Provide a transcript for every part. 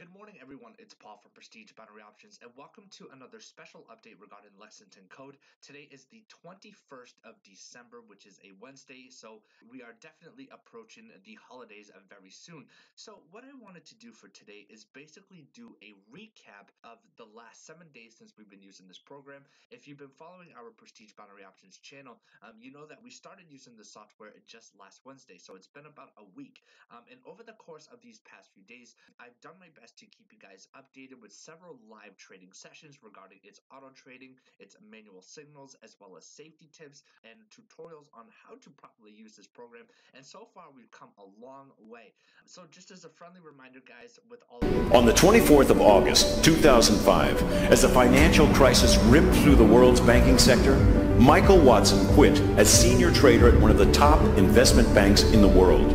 Good morning, everyone. It's Paul from Prestige Binary Options, and welcome to another special update regarding Lexington Code. Today is the 21st of December, which is a Wednesday, so we are definitely approaching the holidays very soon. So, what I wanted to do for today is basically do a recap of the last seven days since we've been using this program. If you've been following our Prestige Binary Options channel, um, you know that we started using the software just last Wednesday, so it's been about a week. Um, and over the course of these past few days, I've done my best to keep you guys updated with several live trading sessions regarding its auto trading, its manual signals, as well as safety tips and tutorials on how to properly use this program. And so far, we've come a long way. So, just as a friendly reminder, guys, with all on the 24th of August, 2005, as the financial crisis ripped through the world's banking sector, Michael Watson quit as senior trader at one of the top investment banks in the world.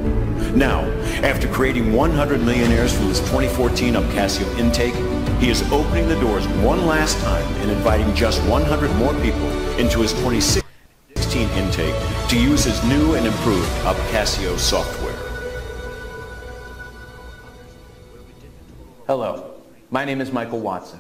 Now, after creating 100 millionaires from his 2014 Obcasio intake, he is opening the doors one last time and inviting just 100 more people into his 2016 intake to use his new and improved Obcasio software. Hello, my name is Michael Watson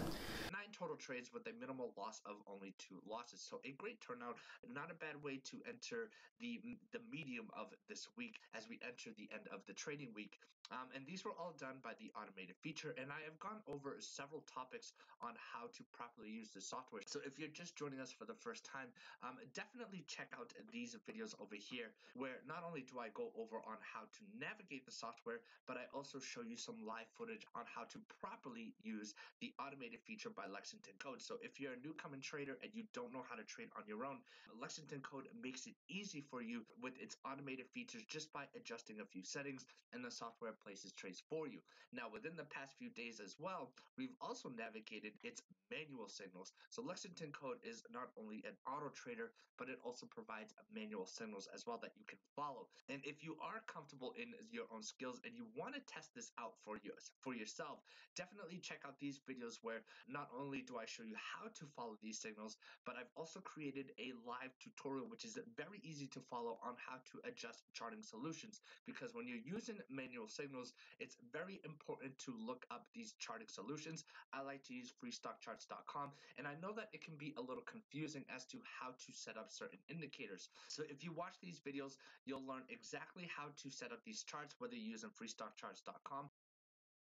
trades with a minimal loss of only two losses. So a great turnout, not a bad way to enter the the medium of this week as we enter the end of the trading week. Um, and these were all done by the automated feature. And I have gone over several topics on how to properly use the software. So if you're just joining us for the first time, um, definitely check out these videos over here, where not only do I go over on how to navigate the software, but I also show you some live footage on how to properly use the automated feature by Lexington Code. So if you're a new coming trader and you don't know how to trade on your own, Lexington Code makes it easy for you with its automated features just by adjusting a few settings and the software places trades for you. Now, within the past few days as well, we've also navigated its manual signals. So Lexington Code is not only an auto trader, but it also provides manual signals as well that you can follow. And if you are comfortable in your own skills and you want to test this out for you for yourself, definitely check out these videos where not only do I I show you how to follow these signals, but I've also created a live tutorial which is very easy to follow on how to adjust charting solutions because when you're using manual signals, it's very important to look up these charting solutions. I like to use freestockcharts.com and I know that it can be a little confusing as to how to set up certain indicators. So if you watch these videos, you'll learn exactly how to set up these charts, whether you're using freestockcharts.com